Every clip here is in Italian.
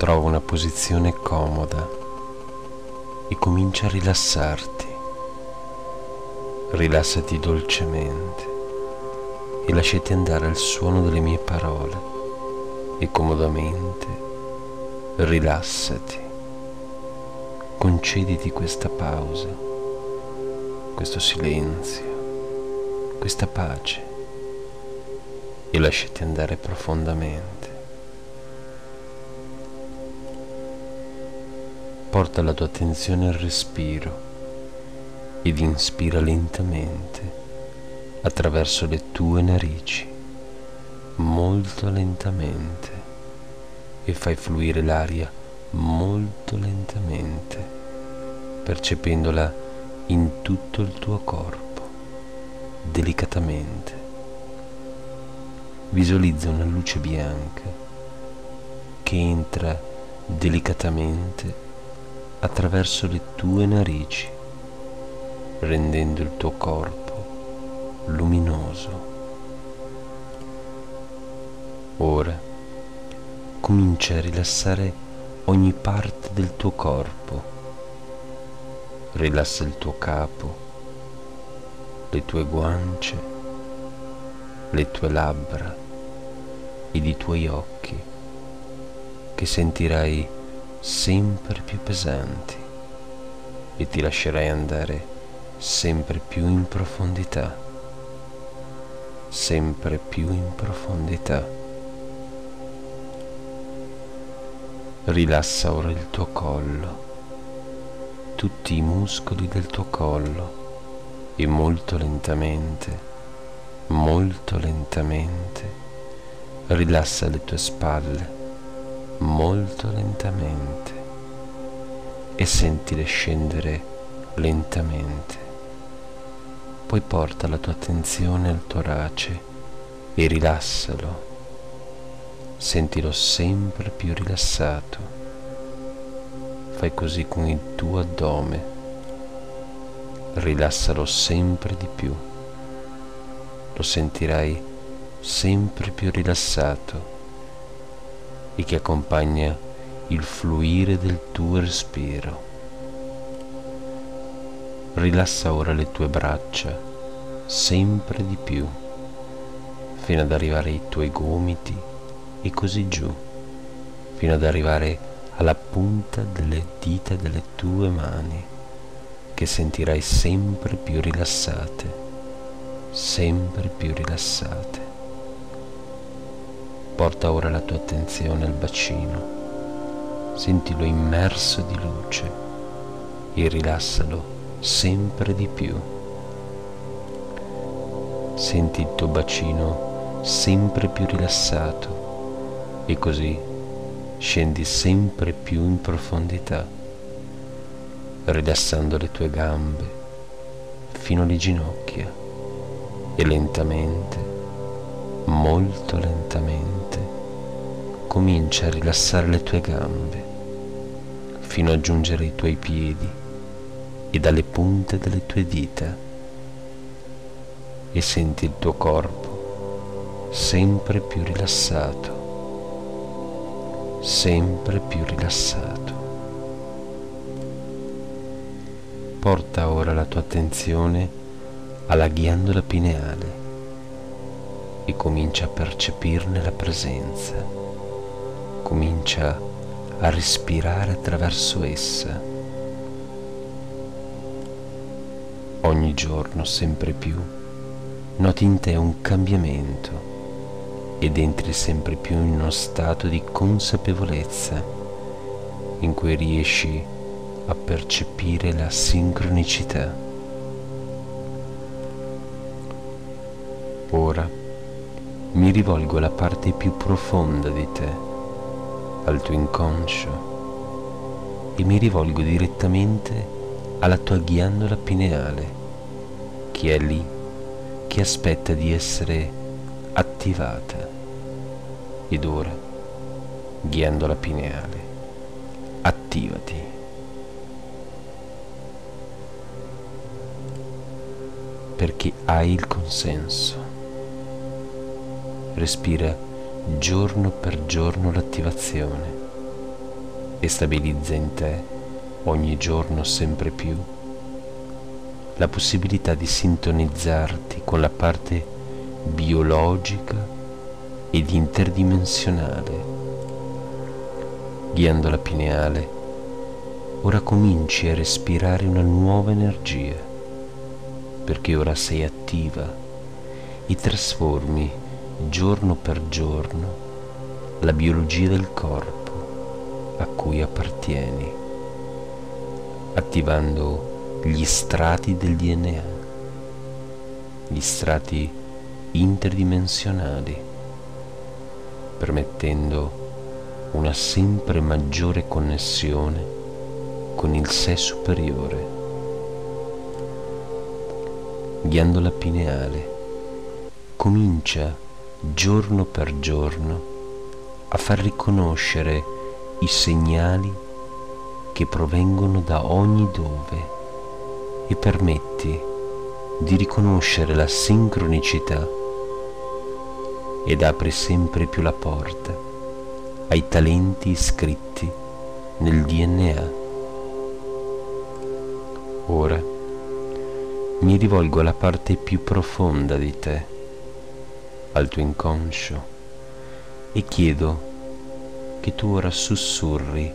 Trova una posizione comoda e comincia a rilassarti. Rilassati dolcemente e lasciati andare al suono delle mie parole e comodamente rilassati. Concediti questa pausa, questo silenzio, questa pace e lasciati andare profondamente. Porta la tua attenzione al respiro ed inspira lentamente attraverso le tue narici, molto lentamente, e fai fluire l'aria molto lentamente, percependola in tutto il tuo corpo, delicatamente. Visualizza una luce bianca che entra delicatamente attraverso le tue narici, rendendo il tuo corpo luminoso. Ora comincia a rilassare ogni parte del tuo corpo. Rilassa il tuo capo, le tue guance, le tue labbra ed i tuoi occhi che sentirai sempre più pesanti e ti lascerai andare sempre più in profondità, sempre più in profondità. Rilassa ora il tuo collo, tutti i muscoli del tuo collo e molto lentamente, molto lentamente rilassa le tue spalle molto lentamente e sentile scendere lentamente. Poi porta la tua attenzione al torace e rilassalo. Sentilo sempre più rilassato. Fai così con il tuo addome. Rilassalo sempre di più. Lo sentirai sempre più rilassato e che accompagna il fluire del tuo respiro. Rilassa ora le tue braccia sempre di più, fino ad arrivare ai tuoi gomiti e così giù, fino ad arrivare alla punta delle dita delle tue mani, che sentirai sempre più rilassate, sempre più rilassate. Porta ora la tua attenzione al bacino, sentilo immerso di luce e rilassalo sempre di più. Senti il tuo bacino sempre più rilassato e così scendi sempre più in profondità, rilassando le tue gambe fino alle ginocchia e lentamente molto lentamente comincia a rilassare le tue gambe fino a giungere ai tuoi piedi e dalle punte delle tue dita e senti il tuo corpo sempre più rilassato, sempre più rilassato. Porta ora la tua attenzione alla ghiandola pineale e comincia a percepirne la presenza, comincia a respirare attraverso essa. Ogni giorno sempre più noti in te un cambiamento ed entri sempre più in uno stato di consapevolezza in cui riesci a percepire la sincronicità. Ora mi rivolgo alla parte più profonda di te, al tuo inconscio, e mi rivolgo direttamente alla tua ghiandola pineale, che è lì, che aspetta di essere attivata. Ed ora, ghiandola pineale, attivati. Perché hai il consenso respira giorno per giorno l'attivazione e stabilizza in te ogni giorno sempre più la possibilità di sintonizzarti con la parte biologica ed interdimensionale. Guiando la pineale, ora cominci a respirare una nuova energia, perché ora sei attiva e trasformi giorno per giorno la biologia del corpo a cui appartieni, attivando gli strati del DNA, gli strati interdimensionali, permettendo una sempre maggiore connessione con il sé superiore, guiando la pineale, comincia giorno per giorno a far riconoscere i segnali che provengono da ogni dove e permetti di riconoscere la sincronicità ed apri sempre più la porta ai talenti iscritti nel DNA. Ora mi rivolgo alla parte più profonda di te, al tuo inconscio e chiedo che tu ora sussurri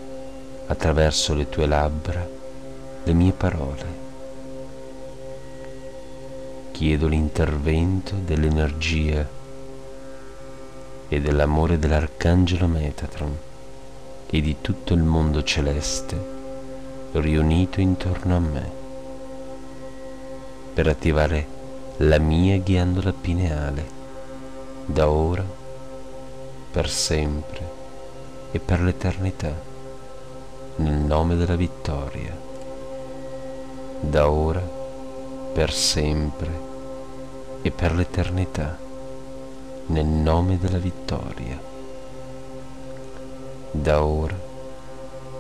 attraverso le tue labbra le mie parole. Chiedo l'intervento dell'energia e dell'amore dell'Arcangelo Metatron e di tutto il mondo celeste riunito intorno a me per attivare la mia ghiandola pineale da ora per sempre e per l'eternità, nel nome della vittoria, da ora, per sempre e per l'eternità, nel nome della vittoria, da ora,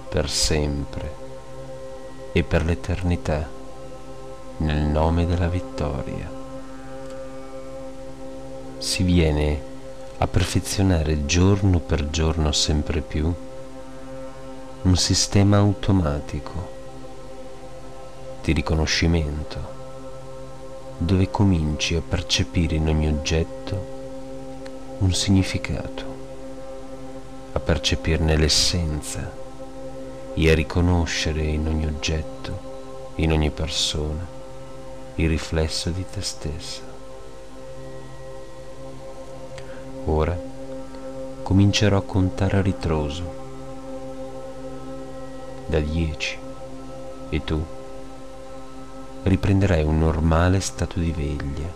per sempre e per l'eternità, nel nome della vittoria. Si viene a perfezionare giorno per giorno sempre più un sistema automatico di riconoscimento dove cominci a percepire in ogni oggetto un significato, a percepirne l'essenza e a riconoscere in ogni oggetto, in ogni persona, il riflesso di te stessa. Ora comincerò a contare a ritroso, da dieci, e tu? Riprenderai un normale stato di veglia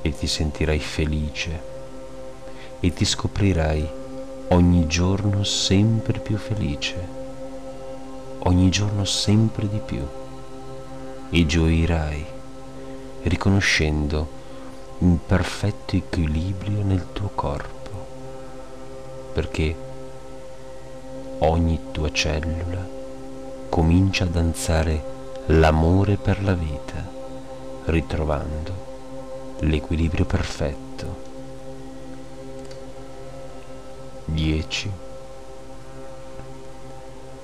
e ti sentirai felice e ti scoprirai ogni giorno sempre più felice, ogni giorno sempre di più e gioirai riconoscendo un perfetto equilibrio nel tuo corpo, perché ogni tua cellula comincia a danzare l'amore per la vita, ritrovando l'equilibrio perfetto. 10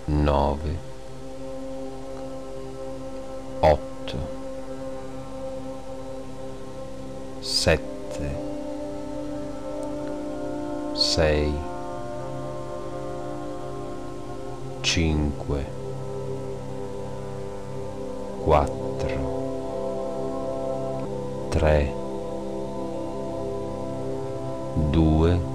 9 8 sette, sei, cinque, quattro, tre, due,